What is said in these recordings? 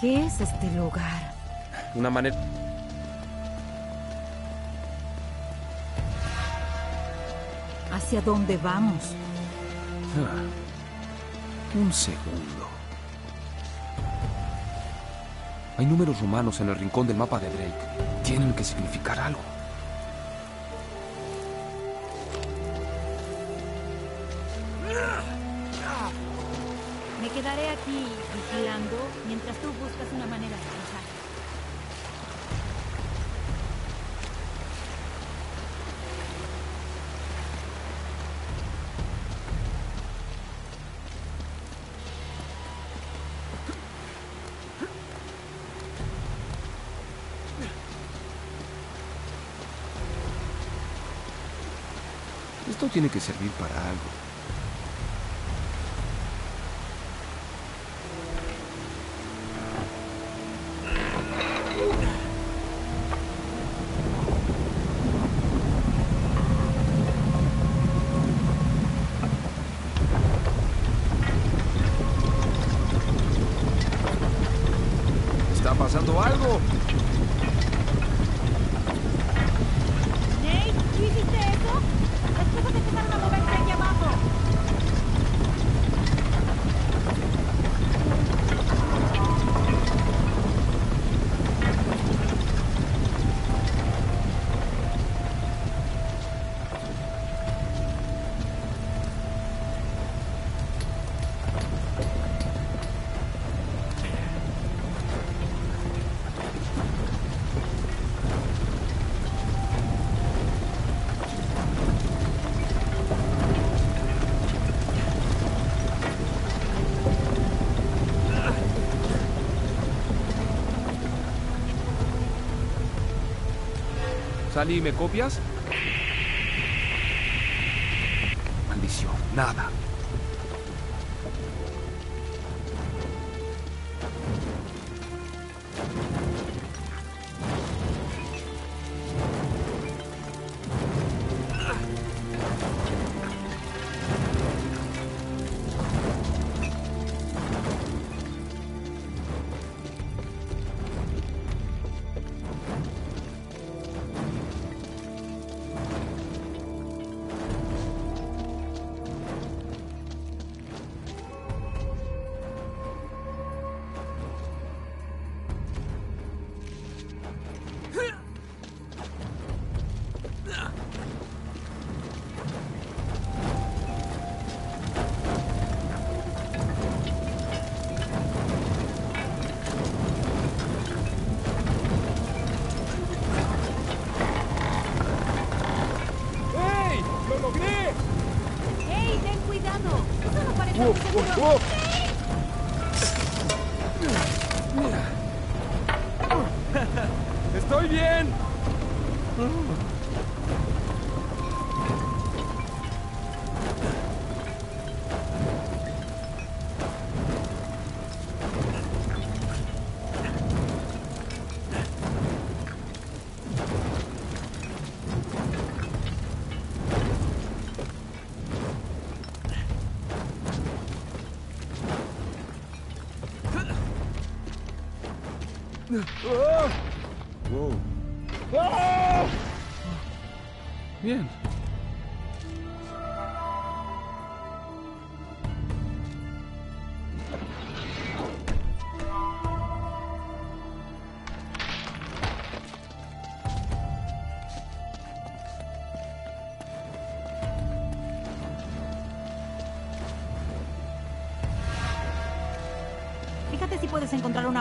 ¿Qué es este lugar? Una manera... ¿Hacia dónde vamos? Ah, un segundo. Hay números romanos en el rincón del mapa de Drake. Tienen que significar algo. Aquí vigilando mientras tú buscas una manera de pensar. Esto tiene que servir para algo. Sally, ¿me copias? ¡Estoy bien!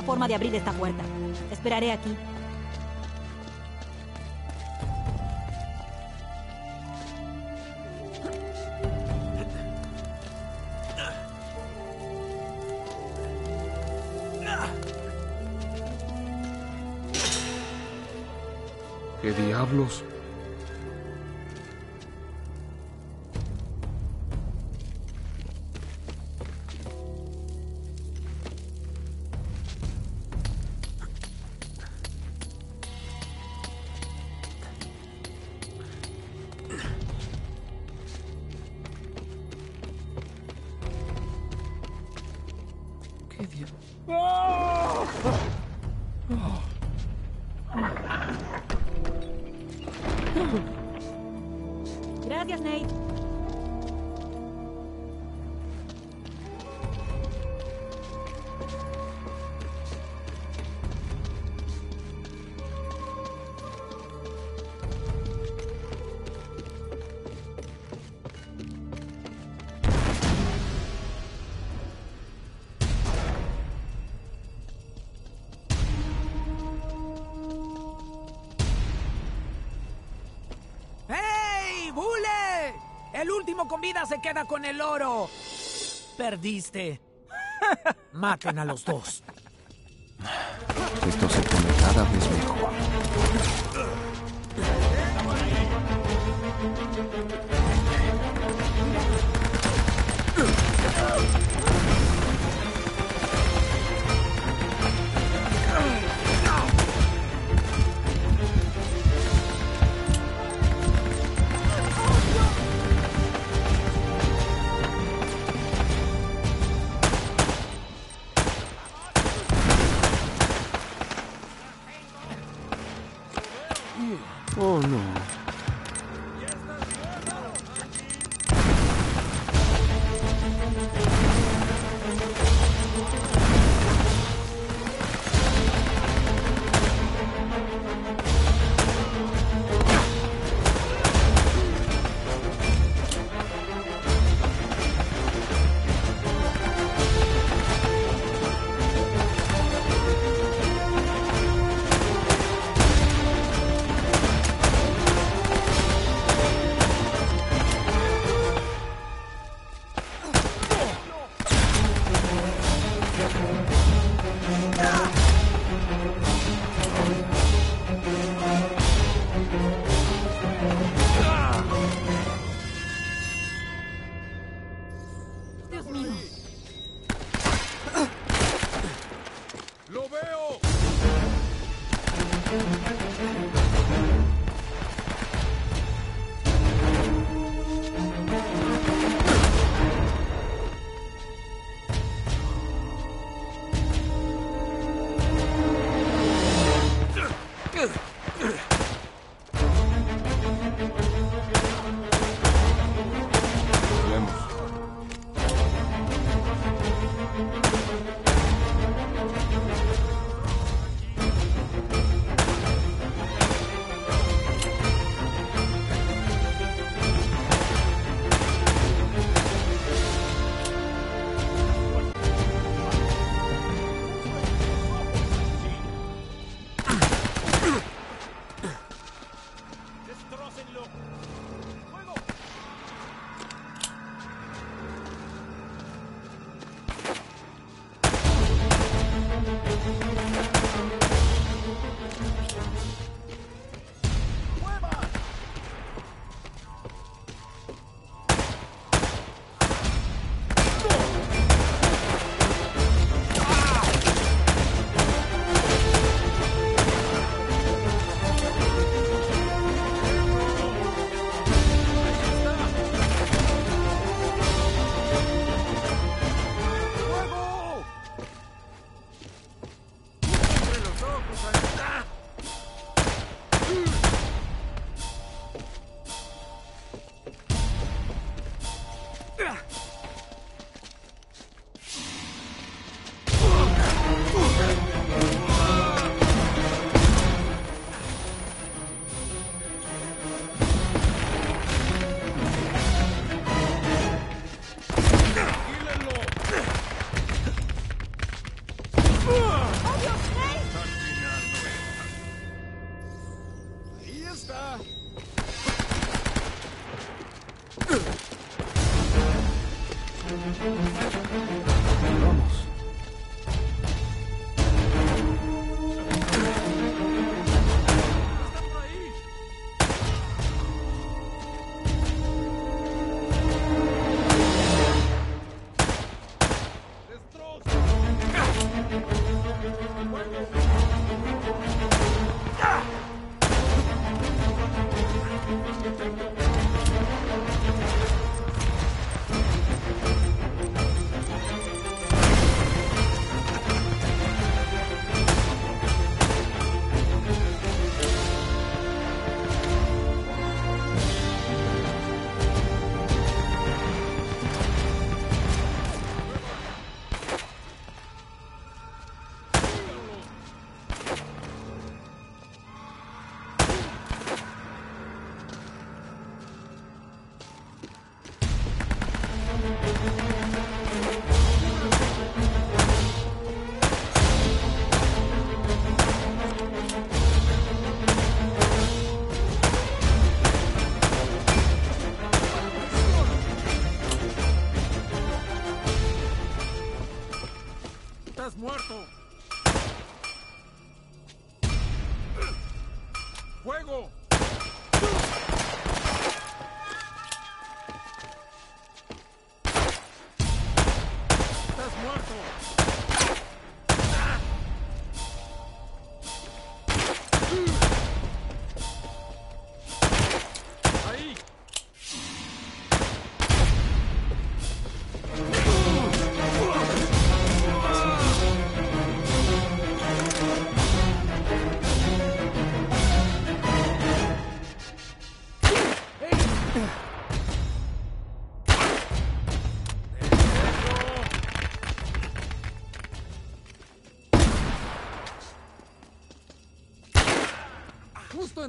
Forma de abrir esta puerta. Esperaré aquí. ¿Qué diablos? Con vida se queda con el oro. Perdiste. Maten a los dos. Esto se pone cada vez mejor.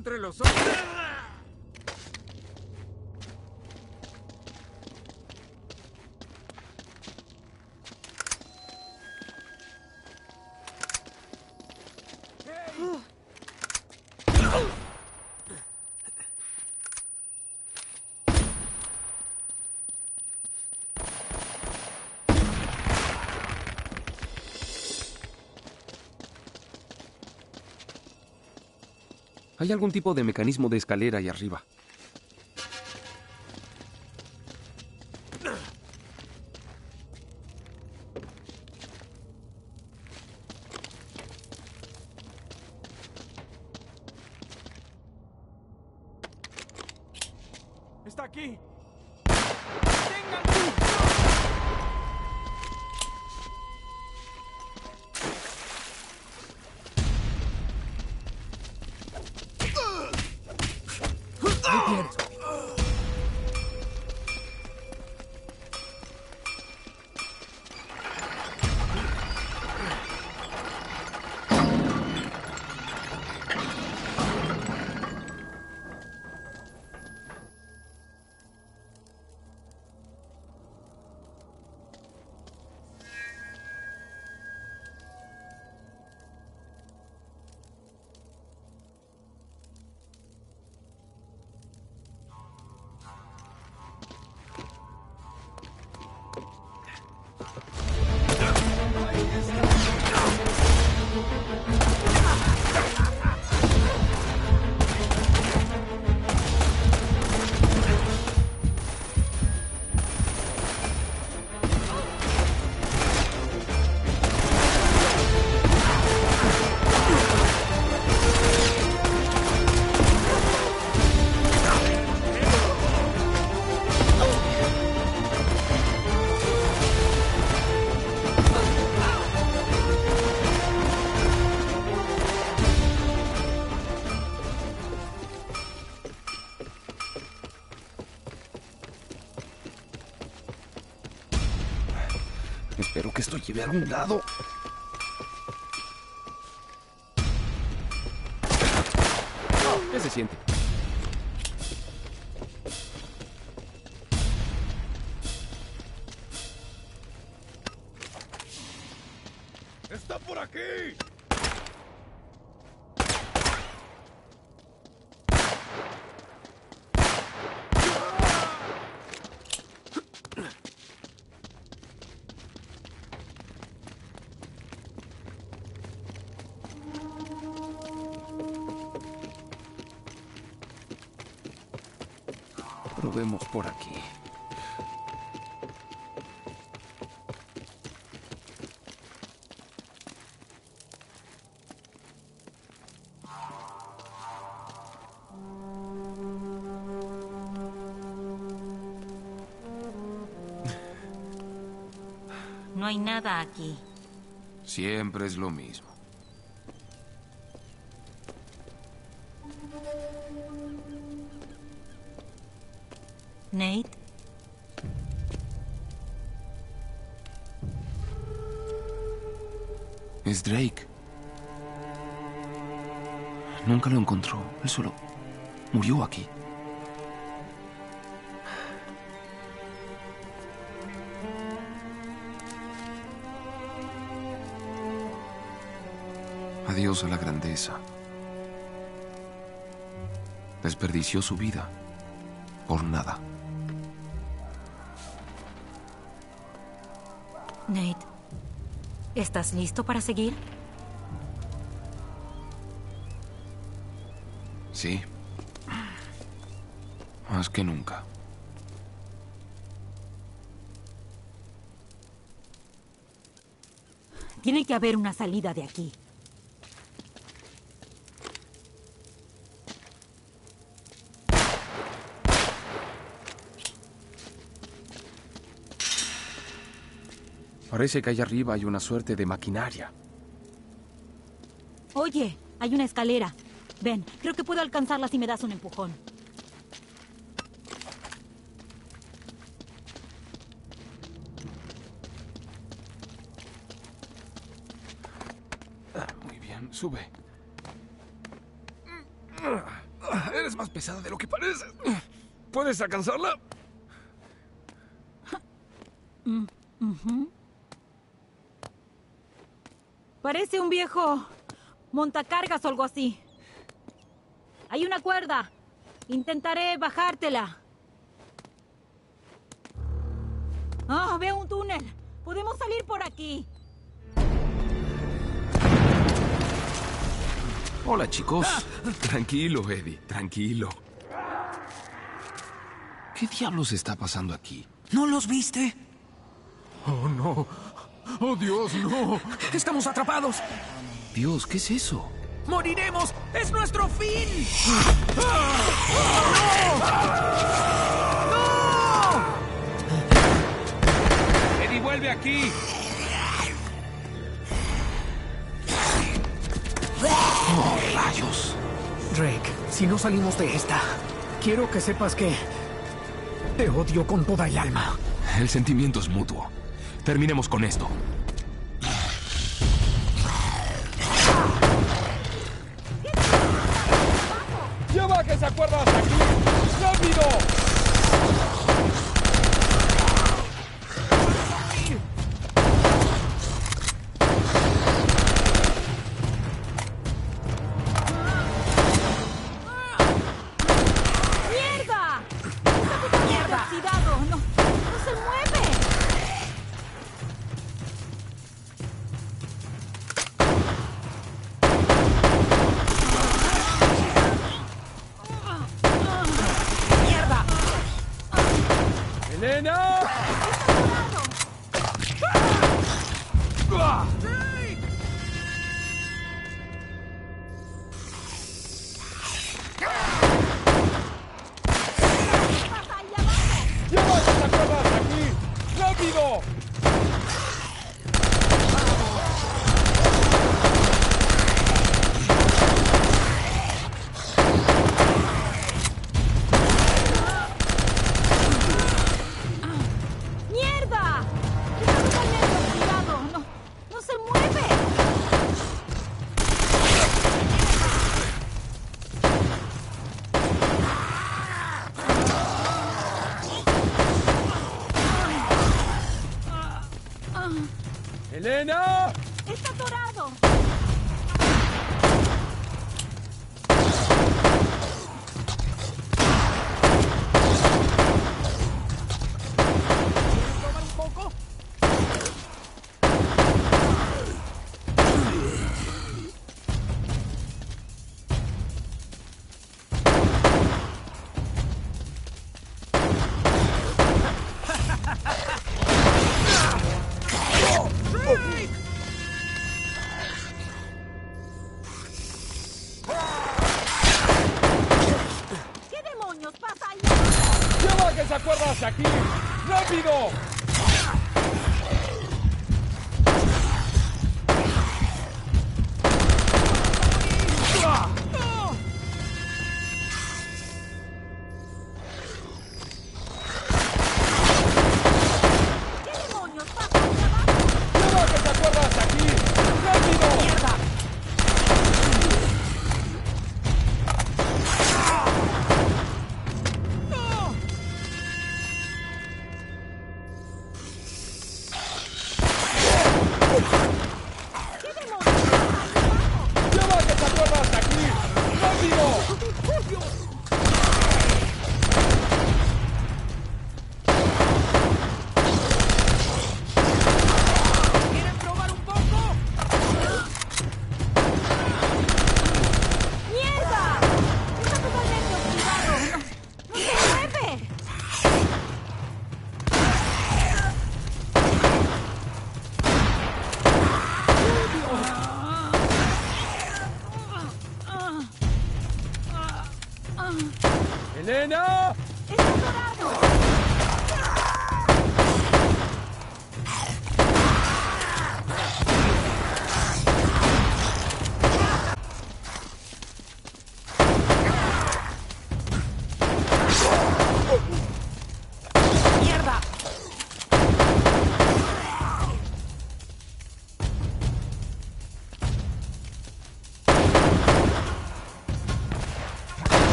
Entre los ojos. Hay algún tipo de mecanismo de escalera ahí arriba. A algún lado. ¿Qué se siente? Hay nada aquí. Siempre es lo mismo. Nate, Es Drake. Nunca lo encontró. Él solo murió aquí. Adiós a la grandeza. Desperdició su vida por nada. Nate, ¿estás listo para seguir? Sí. Más que nunca. Tiene que haber una salida de aquí. Parece que allá arriba hay una suerte de maquinaria. Oye, hay una escalera. Ven, creo que puedo alcanzarla si me das un empujón. Ah, muy bien, sube. Ah, eres más pesada de lo que pareces. ¿Puedes alcanzarla? Parece un viejo montacargas o algo así. Hay una cuerda. Intentaré bajártela. Ah, veo un túnel. Podemos salir por aquí. Hola, chicos. Tranquilo, Eddie. Tranquilo. ¿Qué diablos está pasando aquí? ¿No los viste? Oh, no. Oh, Dios, no. Estamos atrapados. Dios, ¿qué es eso? ¡Moriremos! ¡Es nuestro fin! Eddie, vuelve aquí. Oh, rayos. Drake, si no salimos de esta, quiero que sepas que te odio con toda el alma. El sentimiento es mutuo. Terminemos con esto. ¡Lleva que se acuerda hasta aquí!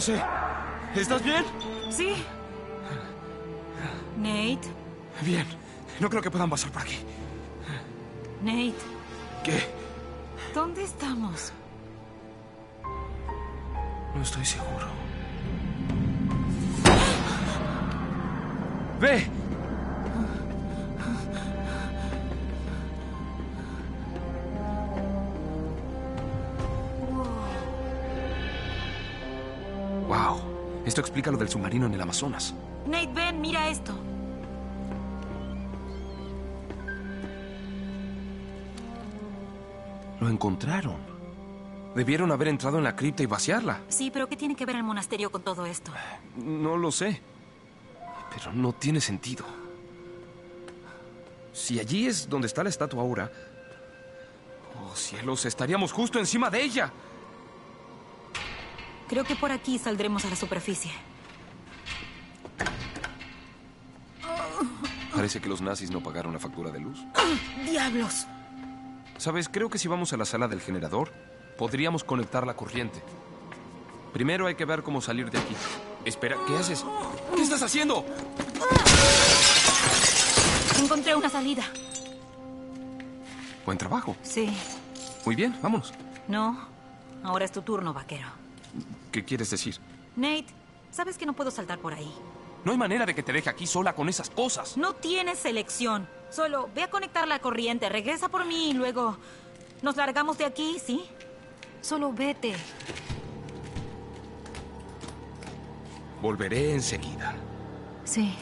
Sé. ¿Estás bien? ¿Sí? Nate, Bien. No creo que puedan pasar por aquí. Nate, ¿Qué? ¿dónde estamos? No estoy seguro. ¡Ve! Esto explica lo del submarino en el Amazonas. Nate, ven, mira esto. Lo encontraron. Debieron haber entrado en la cripta y vaciarla. Sí, pero ¿qué tiene que ver el monasterio con todo esto? No lo sé. Pero no tiene sentido. Si allí es donde está la estatua ahora. Oh, cielos, estaríamos justo encima de ella. Creo que por aquí saldremos a la superficie. Parece que los nazis no pagaron la factura de luz. ¡Diablos! Sabes, creo que si vamos a la sala del generador, podríamos conectar la corriente. Primero hay que ver cómo salir de aquí. Espera, ¿qué haces? ¿Qué estás haciendo? Encontré una salida. Buen trabajo. Sí. Muy bien, vámonos. No. Ahora es tu turno, vaquero. ¿Qué quieres decir? Nate, sabes que no puedo saltar por ahí. No hay manera de que te deje aquí sola con esas cosas. No tienes selección. Solo ve a conectar la corriente, regresa por mí y luego nos largamos de aquí, ¿sí? Solo vete. Volveré enseguida. Sí.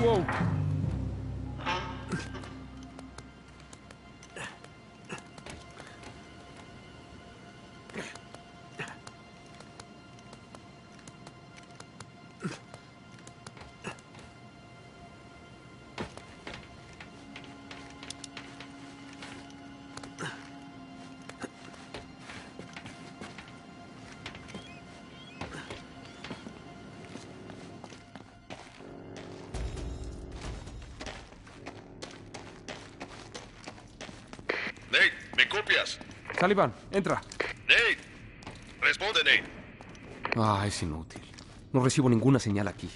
Whoa. Copias? Caliban, entra. Nate, responde, Nate. Ah, es inútil. No recibo ninguna señal aquí.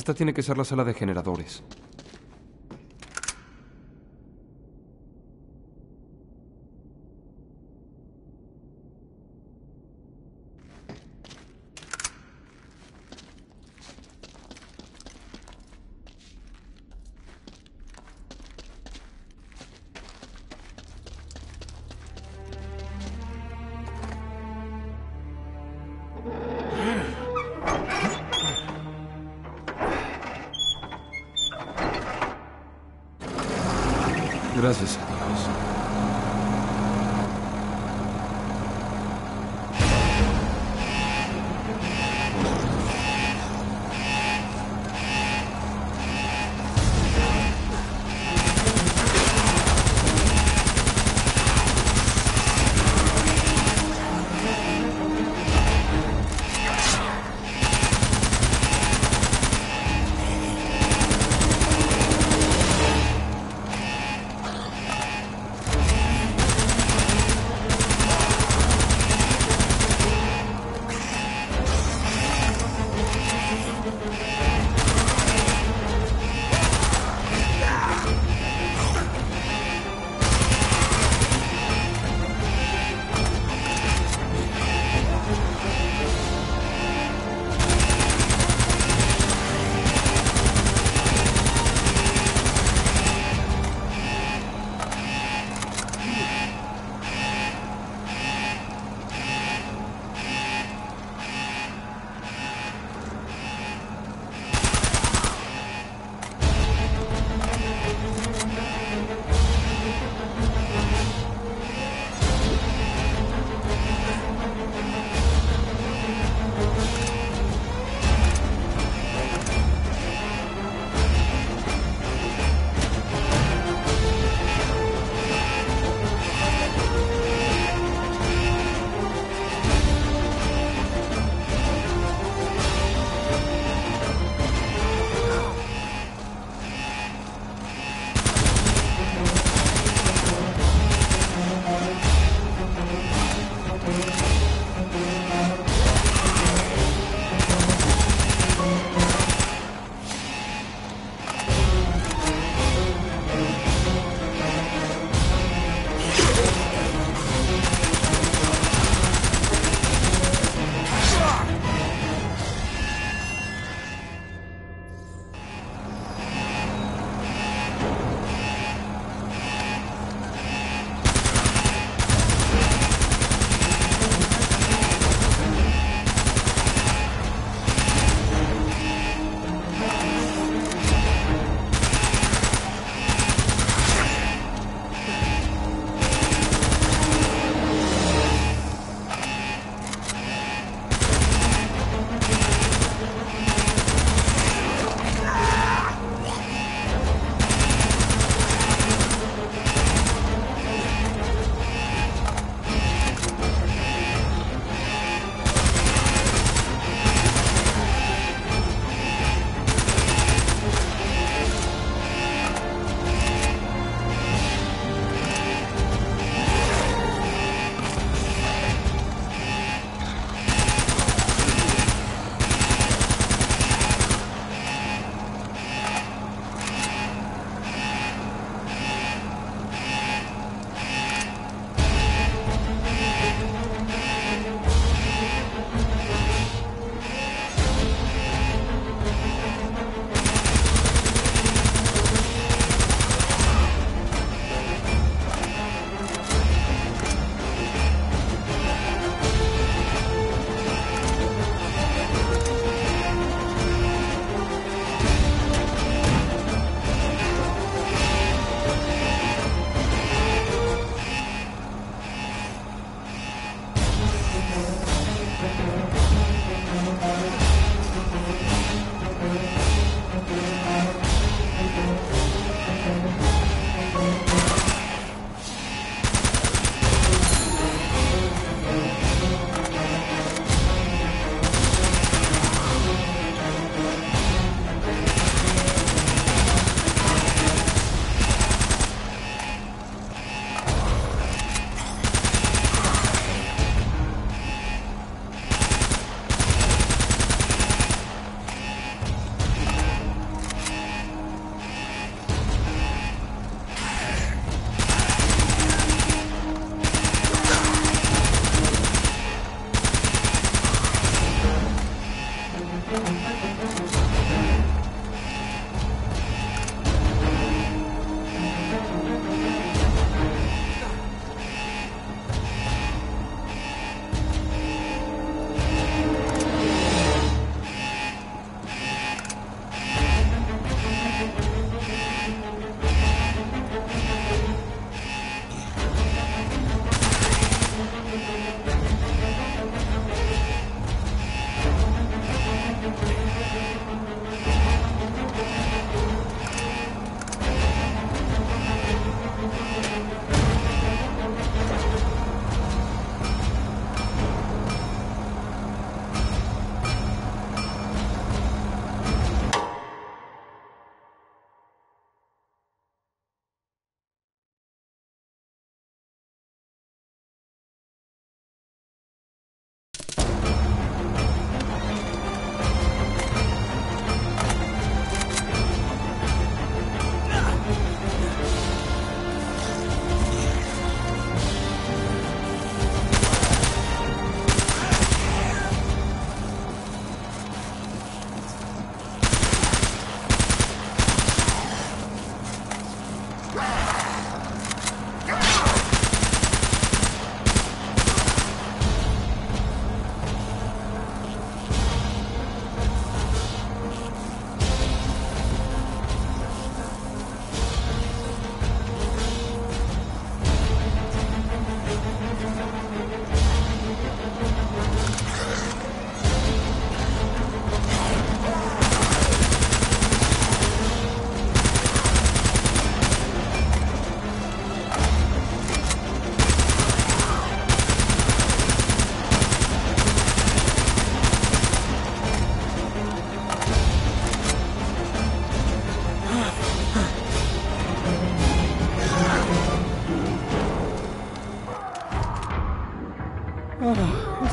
Esta tiene que ser la sala de generadores.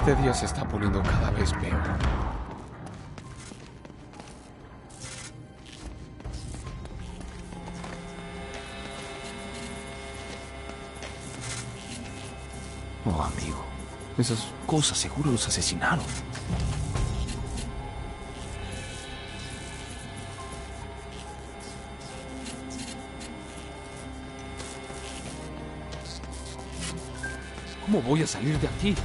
Este día se está poniendo cada vez peor. Oh, amigo. Esas cosas seguro los asesinaron. ¿Cómo voy a salir de aquí?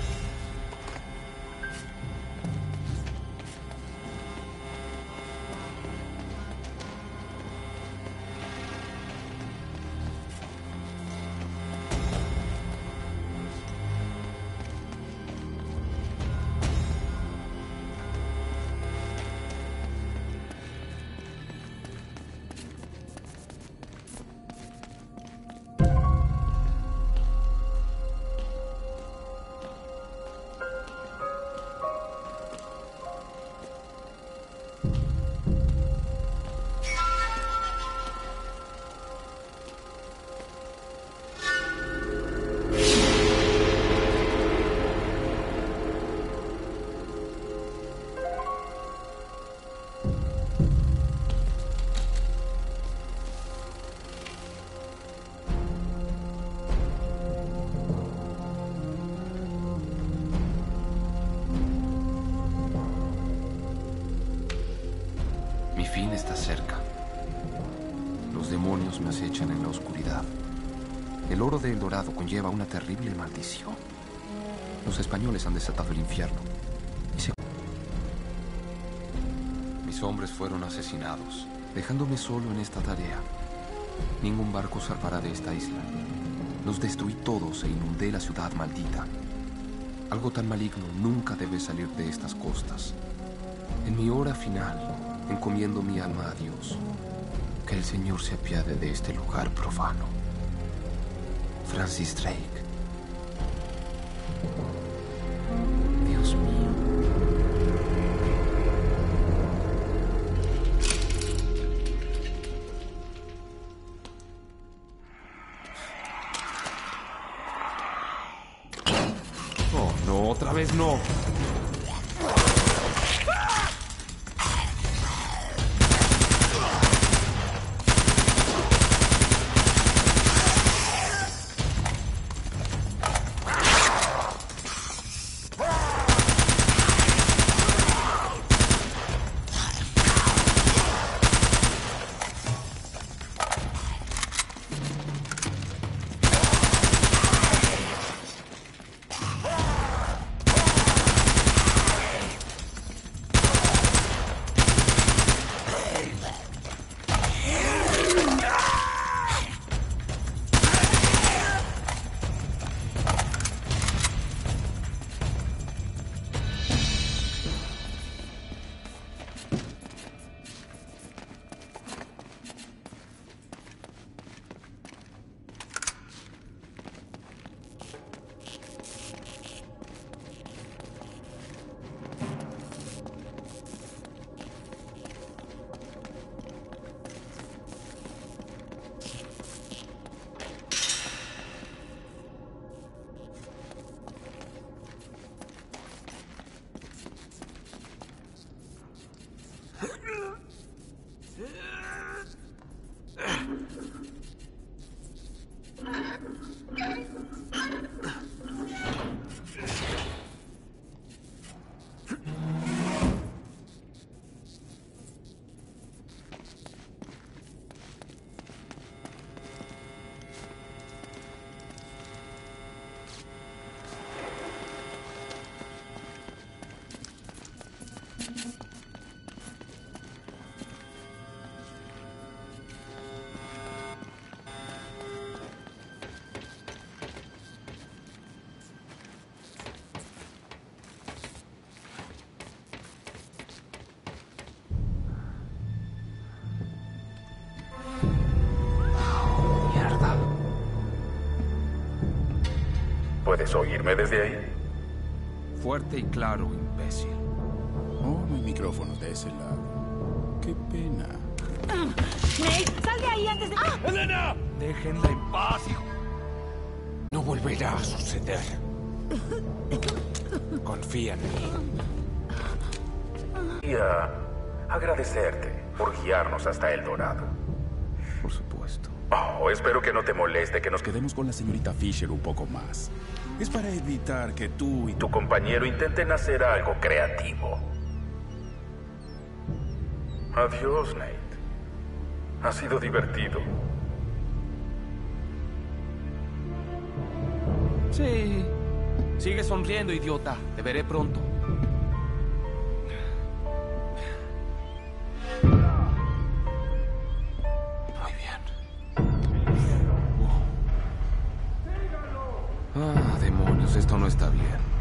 Infierno. Mis hombres fueron asesinados, dejándome solo en esta tarea. Ningún barco zarpará de esta isla. Los destruí todos e inundé la ciudad maldita. Algo tan maligno nunca debe salir de estas costas. En mi hora final, encomiendo mi alma a Dios. Que el Señor se apiade de este lugar profano. Francis Drake. Vez no. ¿Puedes oírme desde ahí? Fuerte y claro, imbécil. Oh, no hay micrófonos de ese lado. Qué pena. Nate, sal de ahí antes de... ¡Ah! ¡Elena! Déjenla en paz, hijo. No volverá a suceder. Confía en mí. Y a agradecerte por guiarnos hasta El Dorado. Por supuesto. Oh, espero que no te moleste que Nos quedemos con la señorita Fisher un poco más. Es para evitar que tú y tu compañero intenten hacer algo creativo. Adiós, Nate. Ha sido divertido. Sí. Sigue sonriendo, idiota. Te veré pronto. Esto no está bien.